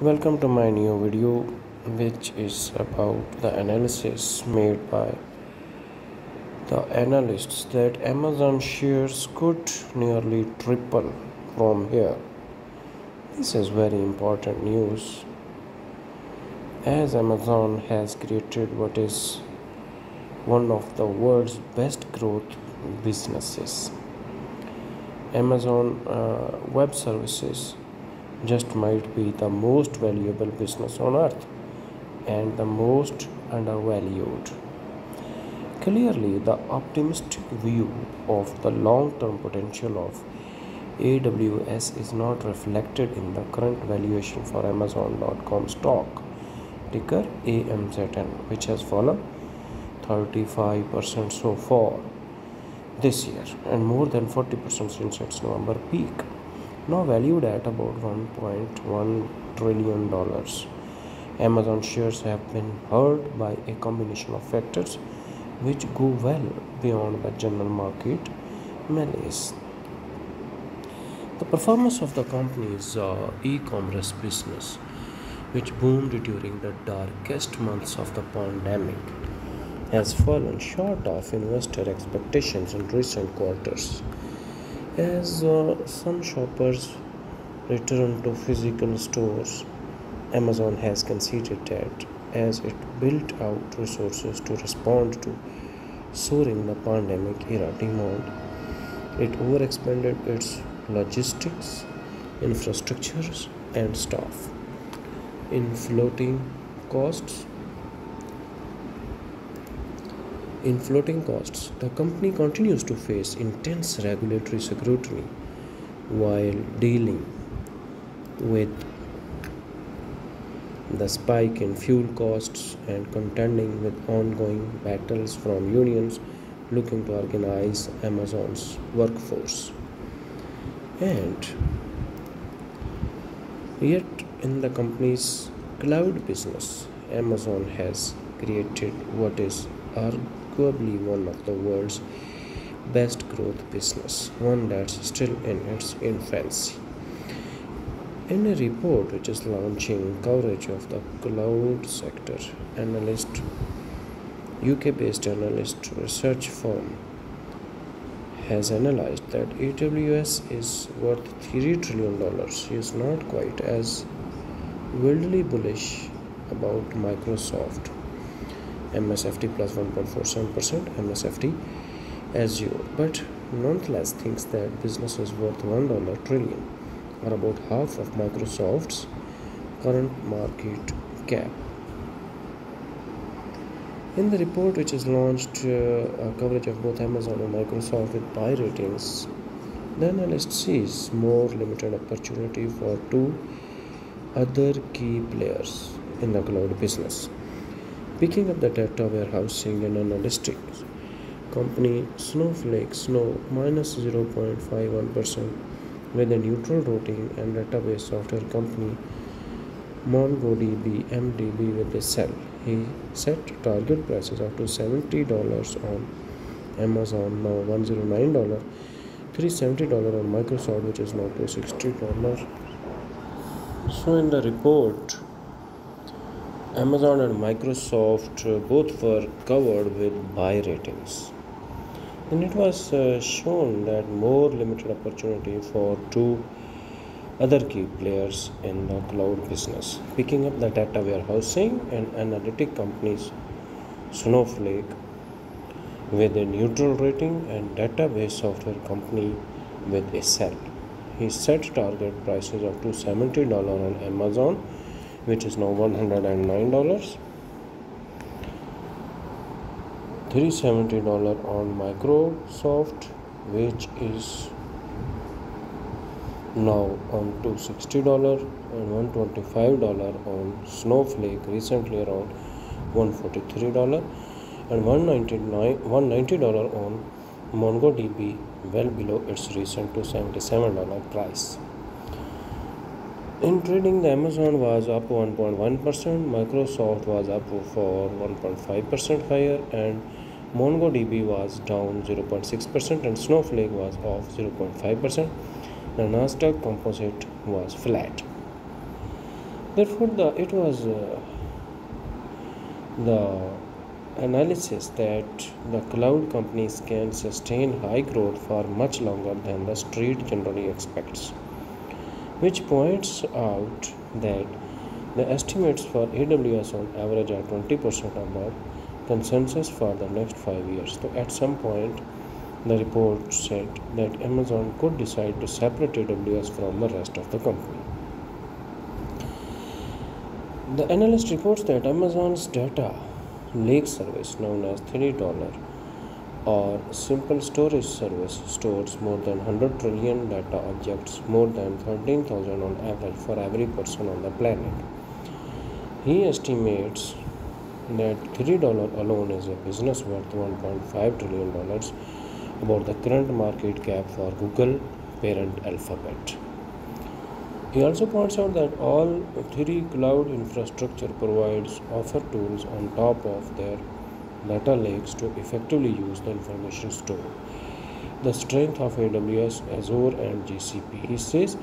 Welcome to my new video, which is about the analysis made by the analysts that Amazon shares could nearly triple from here. This is very important news as Amazon has created what is one of the world's best growth businesses. Amazon uh, Web Services just might be the most valuable business on earth and the most undervalued. Clearly, the optimistic view of the long term potential of AWS is not reflected in the current valuation for Amazon.com stock, ticker AMZN, which has fallen 35% so far this year and more than 40% since its November peak now valued at about 1.1 trillion dollars. Amazon shares have been hurt by a combination of factors which go well beyond the general market malaise. The performance of the company's uh, e-commerce business, which boomed during the darkest months of the pandemic, has fallen short of investor expectations in recent quarters. As uh, some shoppers return to physical stores, Amazon has conceded that as it built out resources to respond to soaring the pandemic era demand, it overexpanded its logistics, infrastructures, and staff. In floating costs, In floating costs, the company continues to face intense regulatory scrutiny while dealing with the spike in fuel costs and contending with ongoing battles from unions looking to organize Amazon's workforce. And yet, in the company's cloud business, Amazon has created what is arguably one of the world's best growth business, one that's still in its infancy. In a report which is launching coverage of the cloud sector, analyst UK-based analyst research firm has analyzed that AWS is worth 3 trillion dollars. He is not quite as wildly bullish about Microsoft MSFT plus 1.47%, MSFT Azure, but nonetheless thinks that business is worth 1 trillion or about half of Microsoft's current market cap. In the report, which is launched uh, coverage of both Amazon and Microsoft with buy ratings, the analyst sees more limited opportunity for two other key players in the cloud business Picking up the data warehousing and analytics company Snowflake Snow minus 0.51% with a neutral rating and database software company MongoDB MDB with a sell. He set target prices up to $70 on Amazon now $109 $370 on Microsoft which is now $260 so in the report Amazon and Microsoft uh, both were covered with buy ratings. And it was uh, shown that more limited opportunity for two other key players in the cloud business, picking up the data warehousing and analytic companies Snowflake with a neutral rating and database software company with a sell. He set target prices of $270 on Amazon which is now $109 $370 on Microsoft which is now on $260 and $125 on Snowflake recently around $143 and 199 $190 on MongoDB well below its recent $277 price. In trading, the Amazon was up 1.1%, Microsoft was up for 1.5% higher, and MongoDB was down 0.6%, and Snowflake was off 0.5%. The Nasdaq Composite was flat. Therefore, the it was uh, the analysis that the cloud companies can sustain high growth for much longer than the street generally expects, which points out that the estimates for AWS on average are 20% above consensus for the next five years. So, at some point, the report said that Amazon could decide to separate AWS from the rest of the company. The analyst reports that Amazon's data lake service, known as S3 or simple storage service, stores more than 100 trillion data objects, more than 13,000 on average for every person on the planet. He estimates that S3 alone is a business worth $1.5 trillion, about the current market cap for Google parent Alphabet. He also points out that all three cloud infrastructure provides offer tools on top of their data lakes to effectively use the information stored. The strength of AWS, Azure, and GCP, he says,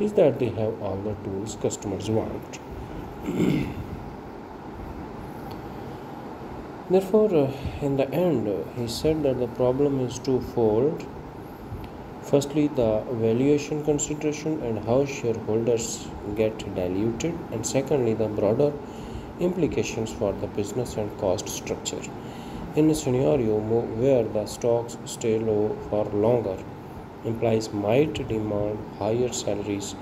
is that they have all the tools customers want. Therefore, uh, in the end, uh, he said that the problem is twofold. Firstly, the valuation consideration and how shareholders get diluted, and secondly, the broader implications for the business and cost structure. In a scenario where the stocks stay low for longer, implies might demand higher salaries,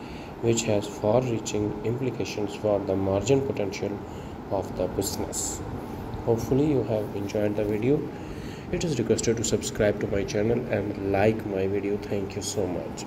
which has far reaching implications for the margin potential of the business. Hopefully you have enjoyed the video. It is requested to subscribe to my channel and like my video. Thank you so much